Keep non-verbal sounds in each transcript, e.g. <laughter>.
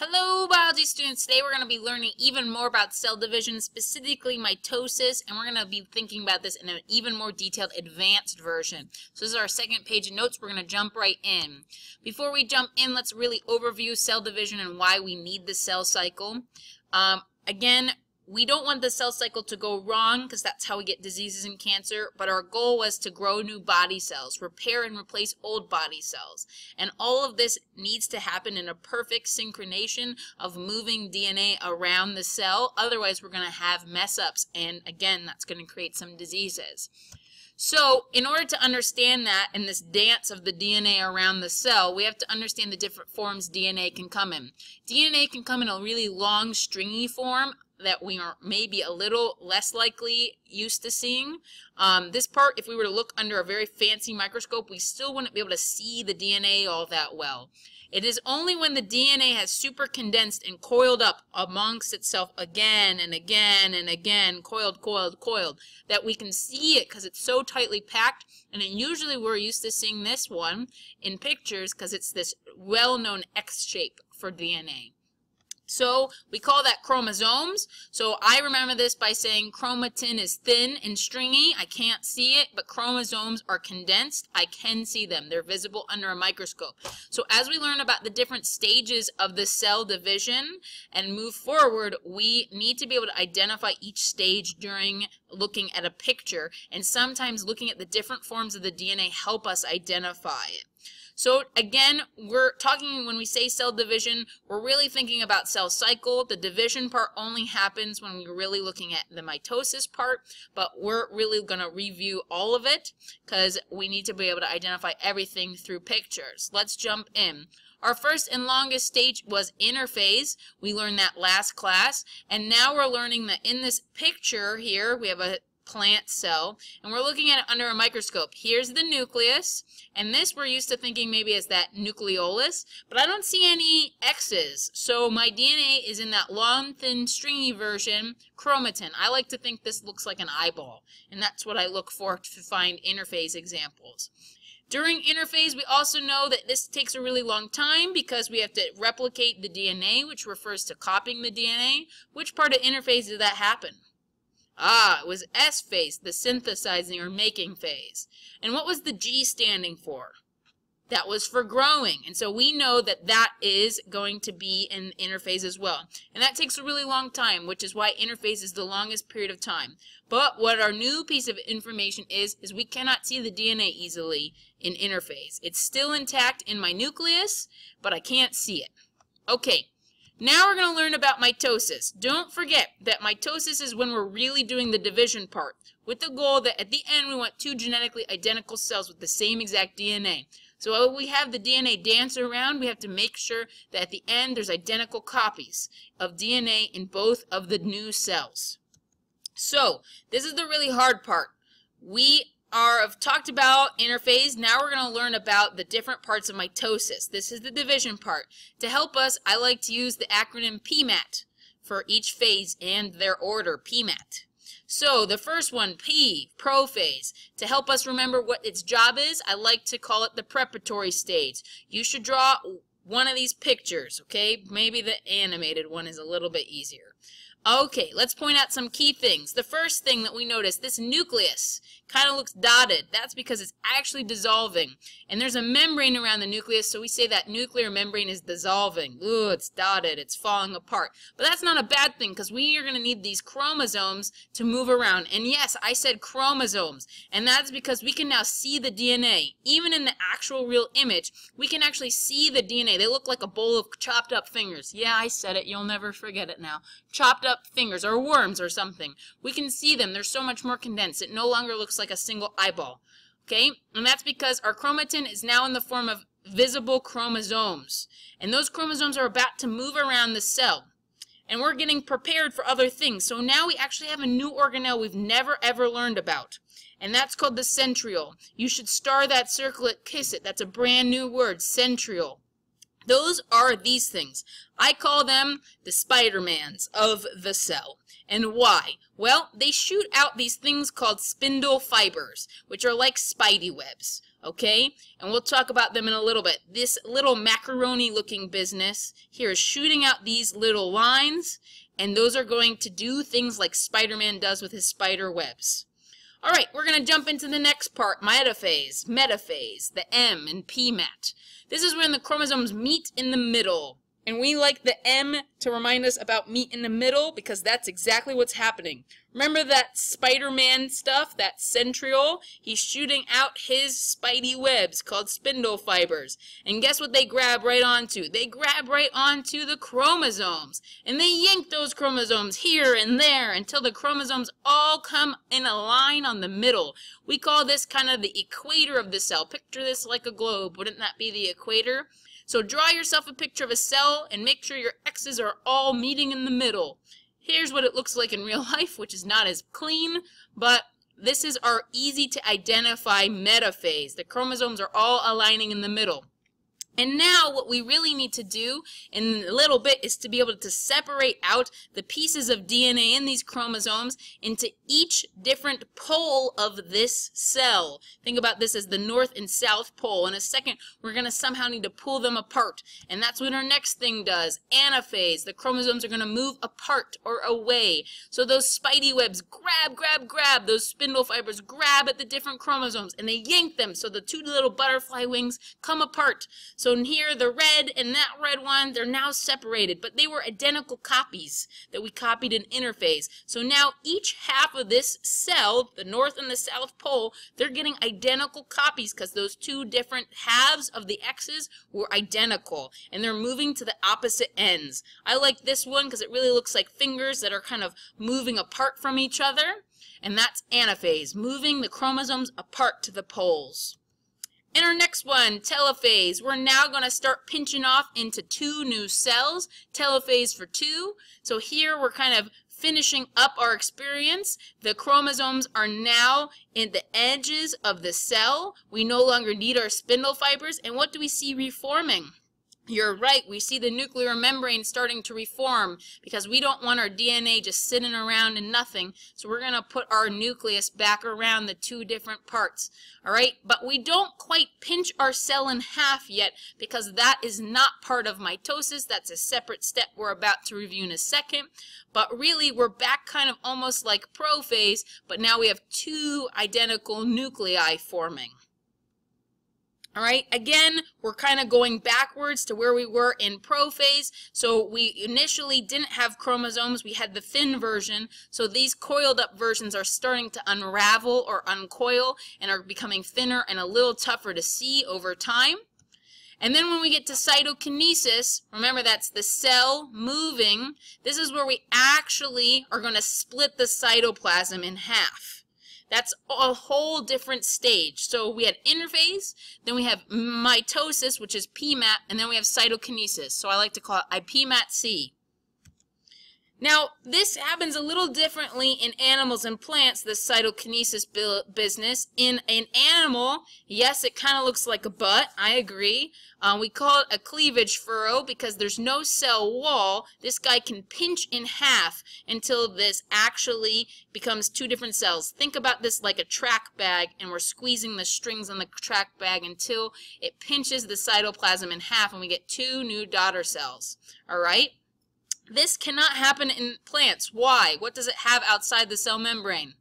Hello biology students, today we're going to be learning even more about cell division, specifically mitosis, and we're going to be thinking about this in an even more detailed advanced version. So this is our second page of notes, we're going to jump right in. Before we jump in, let's really overview cell division and why we need the cell cycle. Um, again, we don't want the cell cycle to go wrong because that's how we get diseases and cancer, but our goal was to grow new body cells, repair and replace old body cells. And all of this needs to happen in a perfect synchronization of moving DNA around the cell. Otherwise, we're going to have mess ups, and again, that's going to create some diseases. So in order to understand that in this dance of the DNA around the cell, we have to understand the different forms DNA can come in. DNA can come in a really long, stringy form that we are maybe a little less likely used to seeing. Um, this part, if we were to look under a very fancy microscope, we still wouldn't be able to see the DNA all that well. It is only when the DNA has super condensed and coiled up amongst itself again and again and again, coiled, coiled, coiled, that we can see it because it's so tightly packed. And usually we're used to seeing this one in pictures because it's this well-known X shape for DNA. So we call that chromosomes. So I remember this by saying chromatin is thin and stringy. I can't see it, but chromosomes are condensed. I can see them. They're visible under a microscope. So as we learn about the different stages of the cell division and move forward, we need to be able to identify each stage during looking at a picture. And sometimes looking at the different forms of the DNA help us identify it. So again, we're talking when we say cell division, we're really thinking about cell cycle. The division part only happens when we're really looking at the mitosis part, but we're really going to review all of it because we need to be able to identify everything through pictures. Let's jump in. Our first and longest stage was interphase. We learned that last class. And now we're learning that in this picture here, we have a plant cell, and we're looking at it under a microscope. Here's the nucleus, and this we're used to thinking maybe as that nucleolus, but I don't see any X's, so my DNA is in that long, thin, stringy version, chromatin. I like to think this looks like an eyeball, and that's what I look for to find interphase examples. During interphase, we also know that this takes a really long time because we have to replicate the DNA, which refers to copying the DNA. Which part of interphase did that happen? Ah, it was S phase, the synthesizing or making phase. And what was the G standing for? That was for growing. And so we know that that is going to be an interphase as well. And that takes a really long time, which is why interphase is the longest period of time. But what our new piece of information is, is we cannot see the DNA easily in interphase. It's still intact in my nucleus, but I can't see it. Okay, now we're going to learn about mitosis. Don't forget that mitosis is when we're really doing the division part, with the goal that at the end we want two genetically identical cells with the same exact DNA. So while we have the DNA dance around, we have to make sure that at the end there's identical copies of DNA in both of the new cells. So this is the really hard part. We are have talked about interphase. Now we're going to learn about the different parts of mitosis. This is the division part. To help us, I like to use the acronym PMAT for each phase and their order, PMAT. So the first one, P, prophase. To help us remember what its job is, I like to call it the preparatory stage. You should draw one of these pictures, okay? Maybe the animated one is a little bit easier. Okay, let's point out some key things. The first thing that we notice, this nucleus kind of looks dotted. That's because it's actually dissolving. And there's a membrane around the nucleus, so we say that nuclear membrane is dissolving. Ooh, it's dotted, it's falling apart. But that's not a bad thing, because we are going to need these chromosomes to move around. And yes, I said chromosomes. And that's because we can now see the DNA. Even in the actual real image, we can actually see the DNA. They look like a bowl of chopped up fingers. Yeah, I said it. You'll never forget it now. Chopped up fingers, or worms or something. We can see them. They're so much more condensed. It no longer looks like a single eyeball. Okay? And that's because our chromatin is now in the form of visible chromosomes. And those chromosomes are about to move around the cell. And we're getting prepared for other things. So now we actually have a new organelle we've never ever learned about. And that's called the centriole. You should star that circlet, kiss it. That's a brand new word, centriole. Those are these things. I call them the Spider-Mans of the cell. And why? Well, they shoot out these things called spindle fibers, which are like spidey webs, okay? And we'll talk about them in a little bit. This little macaroni looking business here is shooting out these little lines, and those are going to do things like Spider-Man does with his spider webs. All right, we're going to jump into the next part, metaphase, metaphase, the M in PMAT. This is when the chromosomes meet in the middle. And we like the M to remind us about meet in the middle because that's exactly what's happening. Remember that Spider-Man stuff, that centriole? He's shooting out his spidey webs called spindle fibers. And guess what they grab right onto? They grab right onto the chromosomes. And they yank those chromosomes here and there until the chromosomes all come in a line on the middle. We call this kind of the equator of the cell. Picture this like a globe. Wouldn't that be the equator? So draw yourself a picture of a cell and make sure your X's are all meeting in the middle. Here's what it looks like in <laughs> real life, which is not as clean, but this is our easy to identify metaphase. The chromosomes are all aligning in the middle. And now what we really need to do in a little bit is to be able to separate out the pieces of DNA in these chromosomes into each different pole of this cell. Think about this as the north and south pole. In a second, we're going to somehow need to pull them apart. And that's what our next thing does. Anaphase. The chromosomes are going to move apart or away. So those spidey webs grab, grab, grab. Those spindle fibers grab at the different chromosomes and they yank them so the two little butterfly wings come apart. So so here, the red and that red one, they're now separated, but they were identical copies that we copied in interphase. So now each half of this cell, the north and the south pole, they're getting identical copies because those two different halves of the X's were identical, and they're moving to the opposite ends. I like this one because it really looks like fingers that are kind of moving apart from each other, and that's anaphase, moving the chromosomes apart to the poles. In our next one, telophase, we're now going to start pinching off into two new cells, telophase for two. So here we're kind of finishing up our experience. The chromosomes are now in the edges of the cell. We no longer need our spindle fibers. And what do we see reforming? You're right, we see the nuclear membrane starting to reform because we don't want our DNA just sitting around in nothing. So we're going to put our nucleus back around the two different parts. All right, but we don't quite pinch our cell in half yet because that is not part of mitosis. That's a separate step we're about to review in a second. But really, we're back kind of almost like prophase, but now we have two identical nuclei forming. All right, again, we're kind of going backwards to where we were in prophase. So we initially didn't have chromosomes. We had the thin version. So these coiled up versions are starting to unravel or uncoil and are becoming thinner and a little tougher to see over time. And then when we get to cytokinesis, remember that's the cell moving. This is where we actually are going to split the cytoplasm in half. That's a whole different stage. So we had interphase, then we have mitosis, which is PMAT, and then we have cytokinesis. So I like to call it IPMAT-C. Now, this happens a little differently in animals and plants, the cytokinesis business. In an animal, yes, it kind of looks like a butt, I agree. Uh, we call it a cleavage furrow because there's no cell wall. This guy can pinch in half until this actually becomes two different cells. Think about this like a track bag, and we're squeezing the strings on the track bag until it pinches the cytoplasm in half, and we get two new daughter cells. All right? This cannot happen in plants. Why? What does it have outside the cell membrane?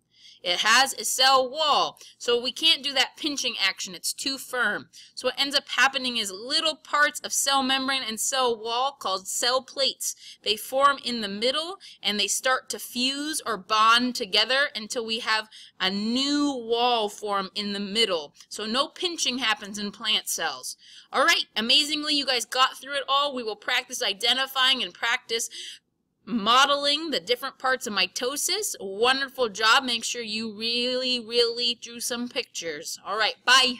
It has a cell wall. So we can't do that pinching action. It's too firm. So what ends up happening is little parts of cell membrane and cell wall called cell plates. They form in the middle and they start to fuse or bond together until we have a new wall form in the middle. So no pinching happens in plant cells. All right, amazingly, you guys got through it all. We will practice identifying and practice modeling the different parts of mitosis. Wonderful job. Make sure you really, really drew some pictures. All right, bye.